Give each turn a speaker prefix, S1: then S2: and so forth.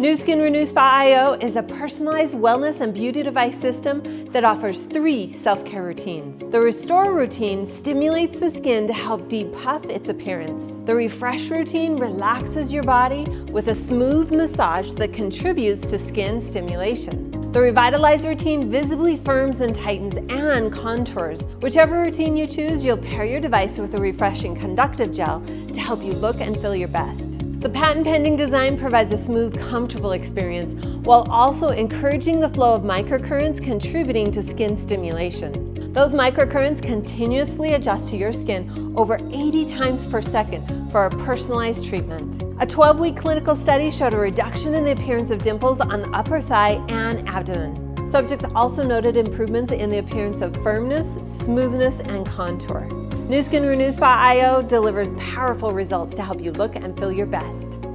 S1: Nu Skin ReNu Spa iO is a personalized wellness and beauty device system that offers three self-care routines. The Restore routine stimulates the skin to help depuff its appearance. The Refresh routine relaxes your body with a smooth massage that contributes to skin stimulation. The Revitalize routine visibly firms and tightens and contours. Whichever routine you choose, you'll pair your device with a refreshing conductive gel to help you look and feel your best. The patent pending design provides a smooth, comfortable experience while also encouraging the flow of microcurrents contributing to skin stimulation. Those microcurrents continuously adjust to your skin over 80 times per second for a personalized treatment. A 12-week clinical study showed a reduction in the appearance of dimples on the upper thigh and abdomen. Subjects also noted improvements in the appearance of firmness, smoothness, and contour. Nu Skin ReNu Spa iO delivers powerful results to help you look and feel your best.